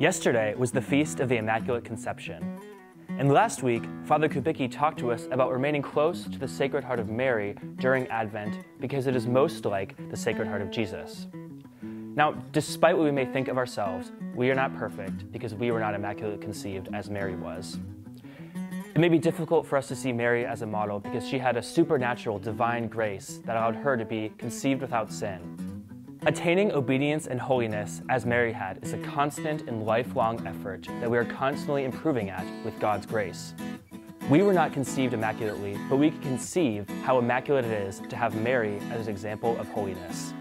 Yesterday was the Feast of the Immaculate Conception. And last week, Father Kubicki talked to us about remaining close to the Sacred Heart of Mary during Advent because it is most like the Sacred Heart of Jesus. Now, despite what we may think of ourselves, we are not perfect because we were not immaculately conceived as Mary was. It may be difficult for us to see Mary as a model because she had a supernatural divine grace that allowed her to be conceived without sin. Attaining obedience and holiness, as Mary had, is a constant and lifelong effort that we are constantly improving at with God's grace. We were not conceived immaculately, but we can conceive how immaculate it is to have Mary as an example of holiness.